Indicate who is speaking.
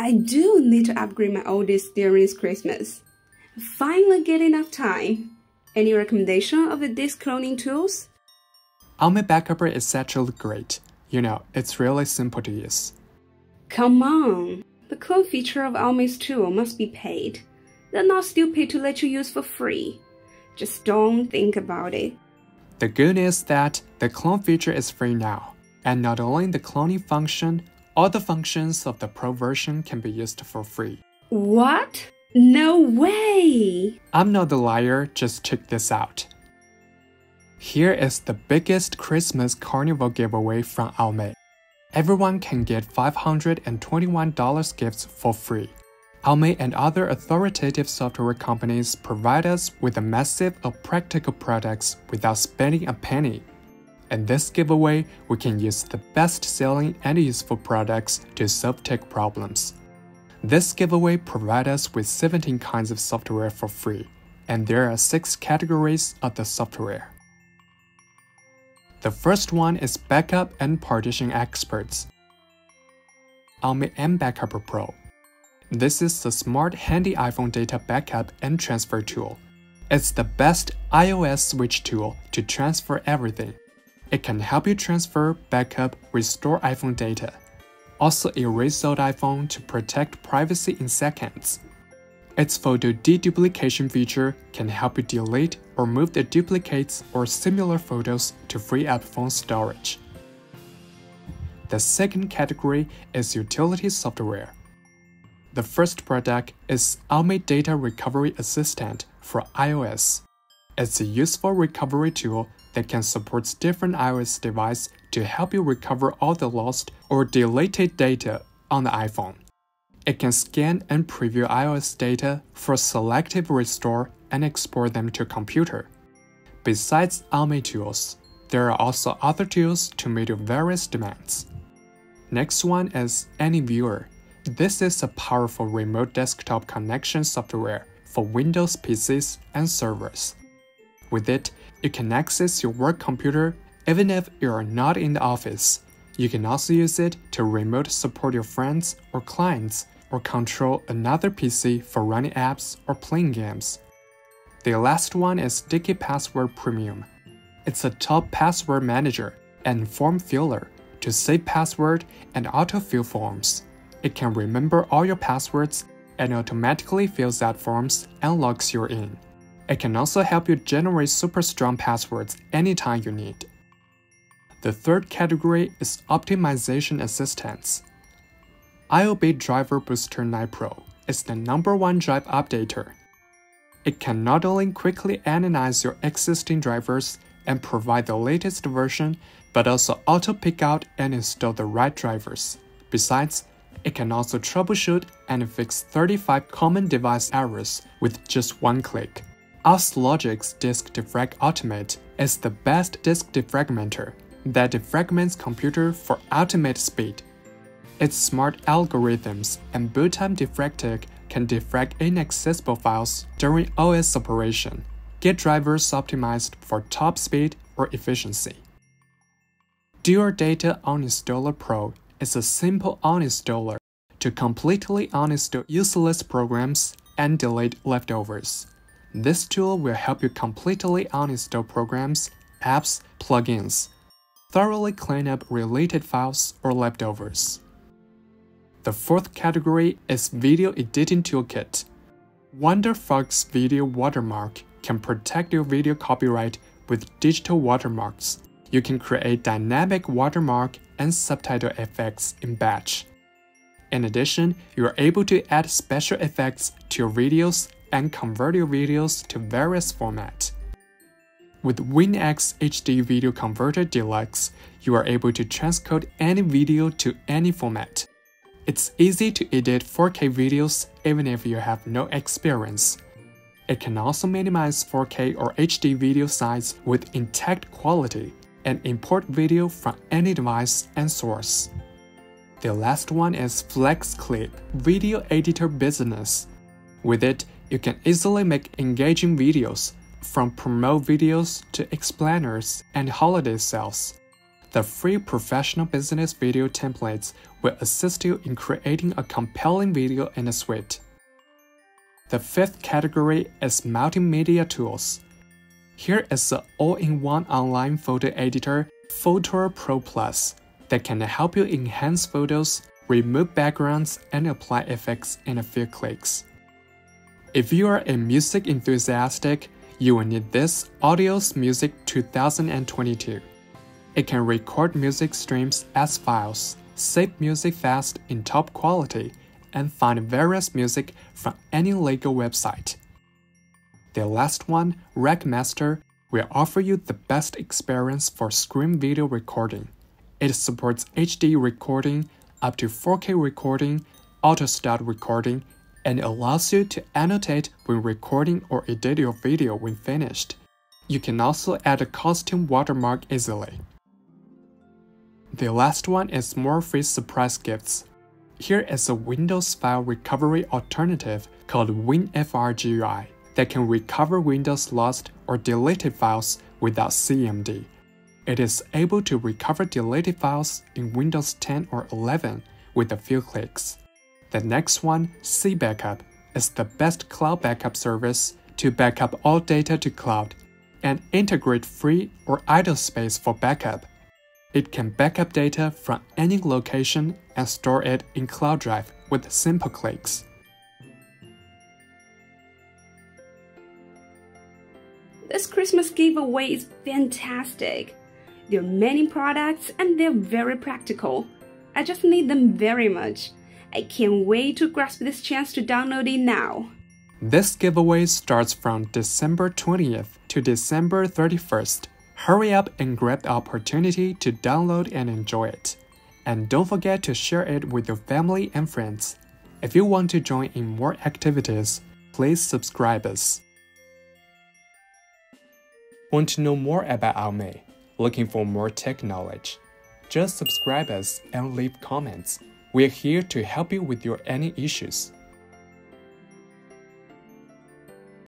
Speaker 1: I do need to upgrade my oldest during this Christmas. Finally get enough time. Any recommendation of the disk cloning tools?
Speaker 2: AOMEI Backupper is actually great. You know, it's really simple to use.
Speaker 1: Come on. The clone feature of AOMEI's tool must be paid. They're not stupid to let you use for free. Just don't think about it.
Speaker 2: The good news is that the clone feature is free now. And not only the cloning function, all the functions of the Pro version can be used for free.
Speaker 1: What? No way!
Speaker 2: I'm not a liar, just check this out. Here is the biggest Christmas carnival giveaway from AOMEI. Everyone can get $521 gifts for free. AOMEI and other authoritative software companies provide us with a massive of practical products without spending a penny. In this giveaway, we can use the best-selling and useful products to solve tech problems. This giveaway provides us with 17 kinds of software for free, and there are 6 categories of the software. The first one is Backup and Partition Experts. AOMEI mBackupper Pro. This is the smart handy iPhone data backup and transfer tool. It's the best iOS switch tool to transfer everything it can help you transfer, backup, restore iPhone data. Also erase old iPhone to protect privacy in seconds. Its photo deduplication feature can help you delete or move the duplicates or similar photos to free up phone storage. The second category is utility software. The first product is AOMEI Data Recovery Assistant for iOS. It's a useful recovery tool that can support different iOS devices to help you recover all the lost or deleted data on the iPhone. It can scan and preview iOS data for selective restore and export them to computer. Besides AOMEI tools, there are also other tools to meet your various demands. Next one is AnyViewer. This is a powerful remote desktop connection software for Windows PCs and servers. With it, you can access your work computer even if you are not in the office. You can also use it to remote support your friends or clients or control another PC for running apps or playing games. The last one is Sticky Password Premium. It's a top password manager and form filler to save password and autofill forms. It can remember all your passwords and automatically fills out forms and logs you in. It can also help you generate super strong passwords anytime you need. The third category is Optimization Assistance. IObit Driver Booster 9 Pro is the number one drive updater. It can not only quickly analyze your existing drivers and provide the latest version, but also auto pick out and install the right drivers. Besides, it can also troubleshoot and fix 35 common device errors with just one click. Auslogics Disk Defrag Ultimate is the best disk defragmenter that defragments computer for ultimate speed. Its smart algorithms and boot-time defragtic can defrag inaccessible files during OS operation. Get drivers optimized for top speed or efficiency. Dual Data Uninstaller Pro is a simple uninstaller to completely uninstall useless programs and delete leftovers. This tool will help you completely uninstall programs, apps, plugins, thoroughly clean up related files or leftovers. The fourth category is Video Editing Toolkit. WonderFox Video Watermark can protect your video copyright with digital watermarks. You can create dynamic watermark and subtitle effects in batch. In addition, you are able to add special effects to your videos and convert your videos to various formats. With WinX HD Video Converter Deluxe, you are able to transcode any video to any format. It's easy to edit 4K videos even if you have no experience. It can also minimize 4K or HD video size with intact quality and import video from any device and source. The last one is FlexClip Video Editor Business. With it, you can easily make engaging videos, from promo videos to explainers and holiday sales. The free professional business video templates will assist you in creating a compelling video in a suite. The fifth category is multimedia tools. Here is the all-in-one online photo editor, Fotor Pro Plus, that can help you enhance photos, remove backgrounds, and apply effects in a few clicks. If you are a music enthusiastic, you will need this Audials Music 2022. It can record music streams as files, save music fast in top quality, and find various music from any legal website. The last one, RecMaster, will offer you the best experience for screen video recording. It supports HD recording, up to 4K recording, auto start recording, and allows you to annotate when recording or edit your video when finished. You can also add a custom watermark easily. The last one is more free surprise gifts. Here is a Windows file recovery alternative called WinFRGUI that can recover Windows lost or deleted files without CMD. It is able to recover deleted files in Windows 10 or 11 with a few clicks. The next one, CBackup, is the best cloud backup service to backup all data to cloud and integrate free or idle space for backup. It can backup data from any location and store it in Cloud Drive with simple clicks.
Speaker 1: This Christmas giveaway is fantastic. There are many products and they're very practical. I just need them very much. I can't wait to grasp this chance to download it now.
Speaker 2: This giveaway starts from December 20th to December 31st. Hurry up and grab the opportunity to download and enjoy it. And don't forget to share it with your family and friends. If you want to join in more activities, please subscribe us. Want to know more about Aomei? Looking for more tech knowledge? Just subscribe us and leave comments. We're here to help you with your any issues.